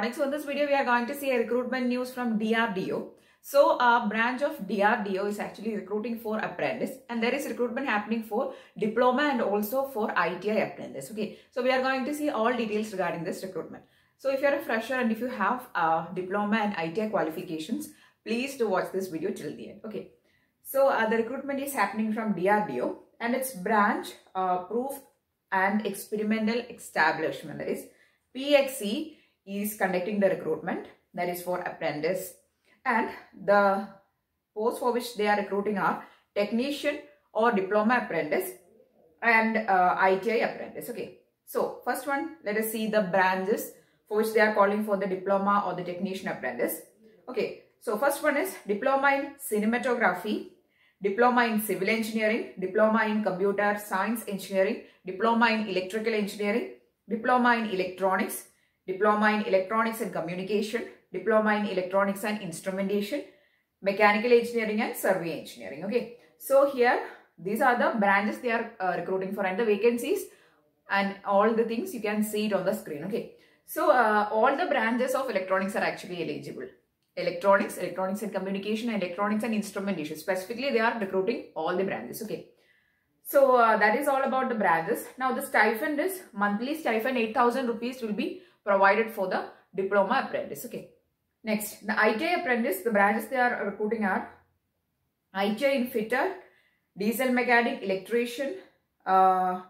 electronics. So in this video, we are going to see a recruitment news from DRDO. So a branch of DRDO is actually recruiting for apprentice and there is recruitment happening for diploma and also for ITI apprentice. Okay, so we are going to see all details regarding this recruitment. So if you are a fresher and if you have uh, diploma and ITI qualifications, please do watch this video till the end. Okay, so uh, the recruitment is happening from DRDO and its branch uh, proof and experimental establishment that is PXE is conducting the recruitment that is for apprentice and the posts for which they are recruiting are technician or diploma apprentice and uh, ITI apprentice. Okay. So first one, let us see the branches for which they are calling for the diploma or the technician apprentice. Okay. So first one is diploma in cinematography, diploma in civil engineering, diploma in computer science engineering, diploma in electrical engineering, diploma in electronics, diploma in electronics and communication, diploma in electronics and instrumentation, mechanical engineering and survey engineering. Okay. So here these are the branches they are uh, recruiting for and the vacancies and all the things you can see it on the screen. Okay. So uh, all the branches of electronics are actually eligible. Electronics, electronics and communication, electronics and instrumentation. Specifically, they are recruiting all the branches. Okay. So uh, that is all about the branches. Now the stipend is monthly stipend 8000 rupees will be provided for the diploma apprentice. Okay. Next, the ITI apprentice, the branches they are recruiting are ITI in fitter, diesel mechanic, electrician, uh,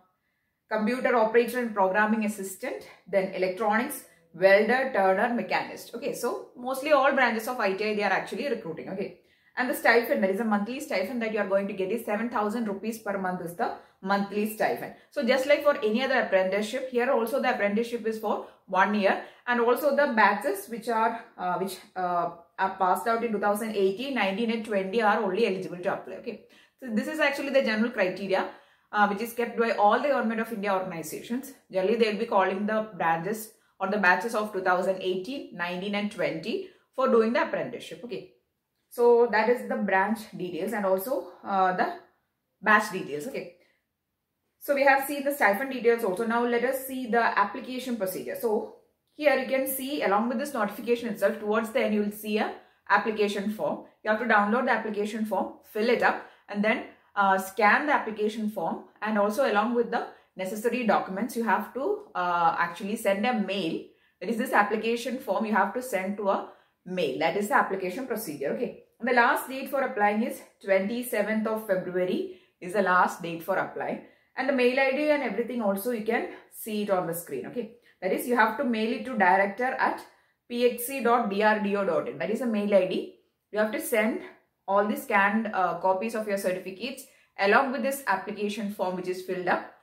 computer operator and programming assistant, then electronics, welder, turner, mechanist. Okay, so mostly all branches of ITI they are actually recruiting. Okay, and the stipend, there is a monthly stipend that you are going to get is 7000 rupees per month is the monthly stipend. So just like for any other apprenticeship, here also the apprenticeship is for one year and also the batches which are uh, which uh, are passed out in 2018, 19 and 20 are only eligible to apply. Okay, so this is actually the general criteria uh, which is kept by all the government of India organizations. Generally, they will be calling the branches or the batches of 2018, 19 and 20 for doing the apprenticeship. Okay. So that is the branch details and also uh, the batch details. Okay. So we have seen the stipend details also. Now let us see the application procedure. So here you can see along with this notification itself towards the end you will see a application form. You have to download the application form, fill it up and then uh, scan the application form and also along with the necessary documents you have to uh, actually send a mail. That is this application form you have to send to a mail. That is the application procedure. Okay. And the last date for applying is 27th of February is the last date for applying. And the mail ID and everything also you can see it on the screen. Okay. That is you have to mail it to director at pxe.drdo.in. That is a mail ID. You have to send all the scanned uh, copies of your certificates along with this application form which is filled up.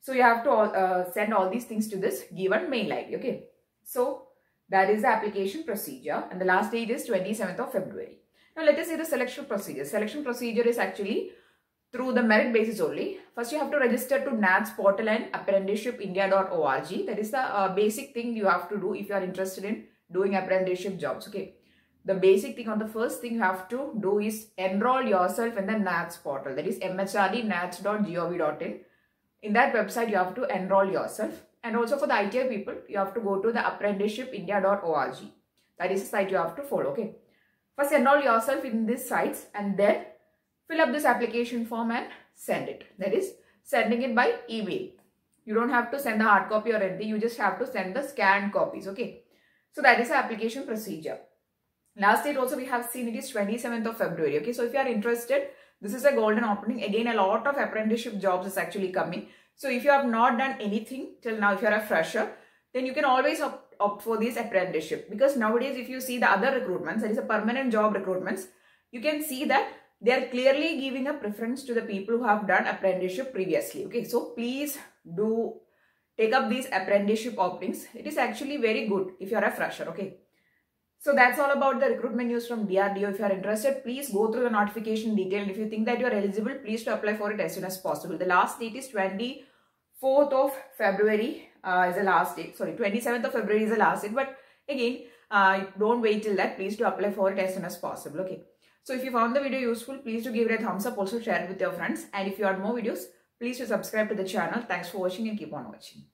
So you have to uh, send all these things to this given mail ID. Okay. So that is the application procedure and the last date is 27th of February. Now let us see the selection procedure. Selection procedure is actually through the merit basis only. First you have to register to NATS portal and apprenticeshipindia.org. That is the uh, basic thing you have to do if you are interested in doing apprenticeship jobs. Okay. The basic thing or the first thing you have to do is enroll yourself in the NATS portal. That is mhrdnats.gov.in. In that website you have to enroll yourself. And also for the ITI people, you have to go to the apprenticeshipindia.org. That is the site you have to follow. Okay. First enroll yourself in these sites and then fill up this application form and send it. That is sending it by email. You don't have to send the hard copy or anything. You just have to send the scanned copies. Okay. So that is the application procedure. Last date also we have seen it is 27th of February. Okay. So if you are interested, this is a golden opening. Again, a lot of apprenticeship jobs is actually coming. So if you have not done anything till now, if you are a fresher, then you can always opt, opt for this apprenticeship. Because nowadays, if you see the other recruitments, that is a permanent job recruitments, you can see that they are clearly giving a preference to the people who have done apprenticeship previously. Okay, so please do take up these apprenticeship openings. It is actually very good if you are a fresher. Okay. So that's all about the recruitment news from DRDO. If you are interested, please go through the notification detail. And If you think that you are eligible, please to apply for it as soon as possible. The last date is 24th of February uh, is the last date. Sorry, 27th of February is the last date. But again, uh, don't wait till that. Please to apply for it as soon as possible. Okay. So if you found the video useful, please to give it a thumbs up. Also share it with your friends. And if you want more videos, please to subscribe to the channel. Thanks for watching and keep on watching.